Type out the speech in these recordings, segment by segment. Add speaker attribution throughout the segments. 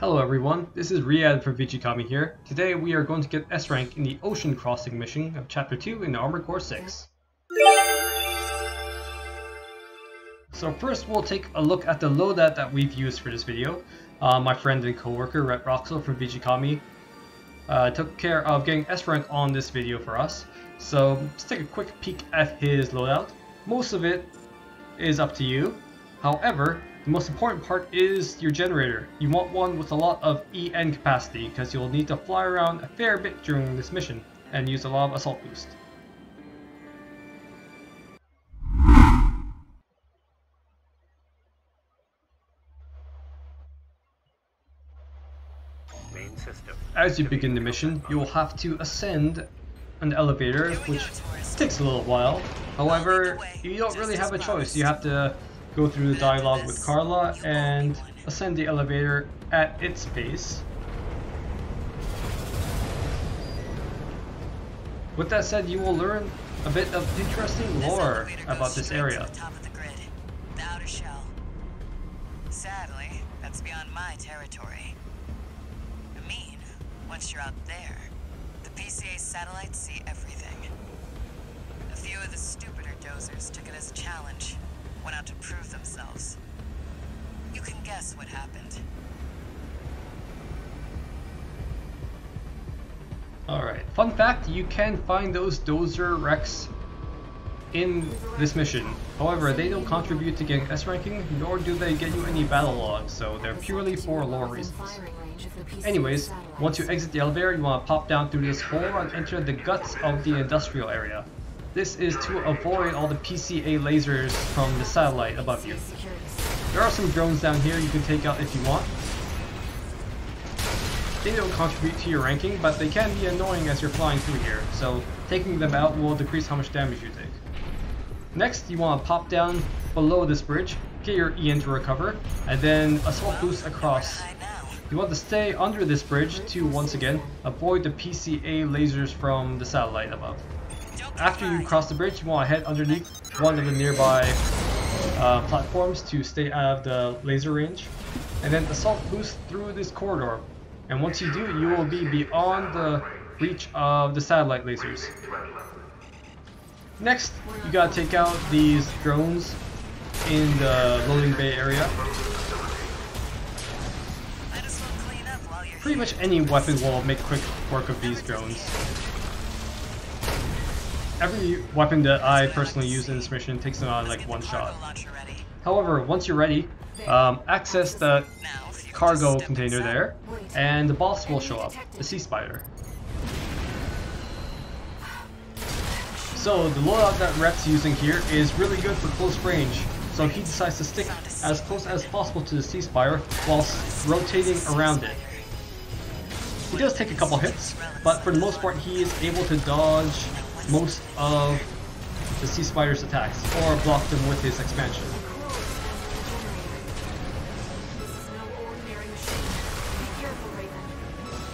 Speaker 1: Hello everyone, this is Riyadh from VGKami here. Today we are going to get S rank in the Ocean Crossing mission of Chapter 2 in Armored Core 6. So first we'll take a look at the loadout that we've used for this video. Uh, my friend and co-worker Rhett Roxel from VGKami uh, took care of getting S rank on this video for us. So let's take a quick peek at his loadout. Most of it is up to you. However, the most important part is your generator. You want one with a lot of EN capacity because you'll need to fly around a fair bit during this mission and use a lot of assault boost. Main system. As you begin the mission, you will have to ascend an elevator, which takes a little while. However, you don't really have a choice. You have to go through the dialogue with Carla and ascend the elevator at its pace. With that said, you will learn a bit of interesting lore about this area.
Speaker 2: Sadly, that's beyond my territory. I mean, once you're out there, the PCA satellites see everything. A few of the stupider dozers took it as a challenge, went out to prove themselves. You can guess what happened.
Speaker 1: Alright, fun fact, you can find those Dozer wrecks in this mission. However, they don't contribute to getting S ranking, nor do they get you any battle logs, so they're purely for lore reasons. Anyways, once you exit the elevator, you want to pop down through this hole and enter the guts of the industrial area. This is to avoid all the PCA lasers from the satellite above you. There are some drones down here you can take out if you want. They don't contribute to your ranking, but they can be annoying as you're flying through here, so taking them out will decrease how much damage you take. Next, you want to pop down below this bridge, get your EN to recover, and then assault boost across. You want to stay under this bridge to, once again, avoid the PCA lasers from the satellite above. After you cross the bridge, you want to head underneath one of the nearby uh, platforms to stay out of the laser range, and then assault boost through this corridor. And once you do, you will be beyond the reach of the satellite lasers. Next, you gotta take out these drones in the loading bay area. Pretty much any weapon will make quick work of these drones. Every weapon that I personally use in this mission takes them out like one shot. However, once you're ready, um, access the cargo container there, and the boss will show up, the Sea Spider. So the loadout that Rhett's using here is really good for close range, so he decides to stick as close as possible to the Sea Spider whilst rotating around it. He does take a couple hits, but for the most part he is able to dodge most of the Sea Spider's attacks, or block them with his expansion.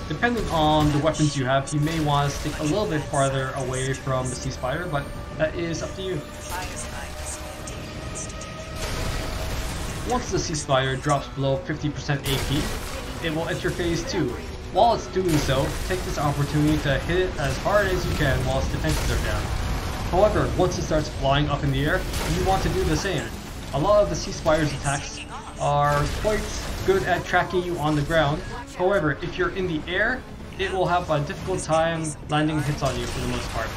Speaker 1: Depending on the weapons you have, you may want to stick a little bit farther away from the Sea Spider, but that is up to you. Once the Sea Spider drops below 50% AP, it will enter phase 2. While it's doing so, take this opportunity to hit it as hard as you can while its defenses are down. However, once it starts flying up in the air, you want to do the same. A lot of the Sea Spider's attacks are quite good at tracking you on the ground, However, if you're in the air, it will have a difficult time landing hits on you for the most part.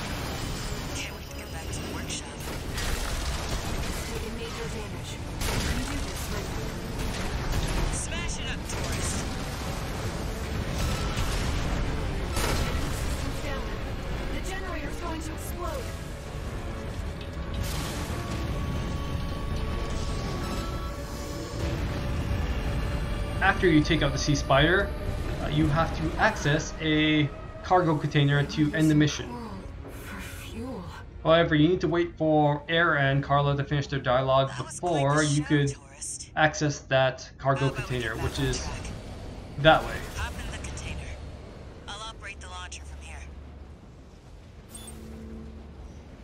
Speaker 1: After you take out the Sea Spider, uh, you have to access a cargo container to end the mission. However, you need to wait for Ayre and Carla to finish their dialogue before you could access that cargo container, which is that way.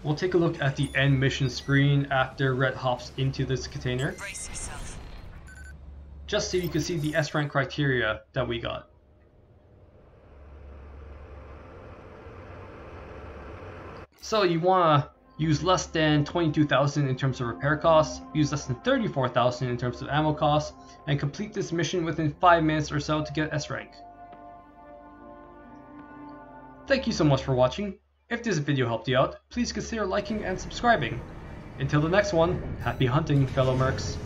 Speaker 1: We'll take a look at the end mission screen after Rhett hops into this container. just so you can see the S rank criteria that we got. So you want to use less than 22,000 in terms of repair costs, use less than 34,000 in terms of ammo costs, and complete this mission within 5 minutes or so to get S rank. Thank you so much for watching. If this video helped you out, please consider liking and subscribing. Until the next one, happy hunting fellow mercs.